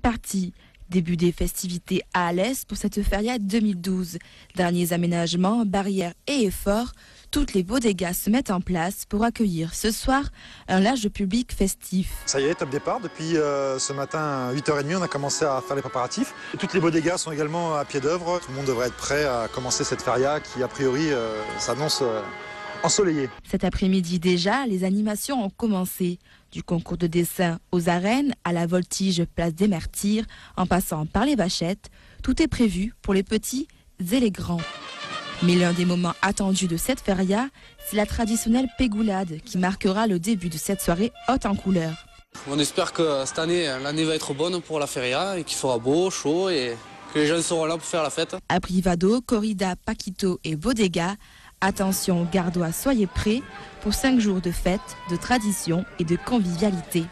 parti. Début des festivités à Alès pour cette feria 2012. Derniers aménagements, barrières et efforts, toutes les bodegas se mettent en place pour accueillir ce soir un large public festif. Ça y est, top départ. Depuis euh, ce matin, à 8h30, on a commencé à faire les préparatifs. toutes les bodegas sont également à pied d'œuvre. Tout le monde devrait être prêt à commencer cette feria qui, a priori, euh, s'annonce euh, ensoleillée. Cet après-midi déjà, les animations ont commencé. Du concours de dessin aux arènes, à la voltige place des Martyrs, en passant par les vachettes, tout est prévu pour les petits et les grands. Mais l'un des moments attendus de cette feria, c'est la traditionnelle pégoulade qui marquera le début de cette soirée haute en couleur. On espère que cette année, l'année va être bonne pour la feria et qu'il fera beau, chaud et que les jeunes seront là pour faire la fête. À Privado, Corrida, Paquito et Bodega, attention gardois, soyez prêts pour cinq jours de fête, de tradition et de convivialité.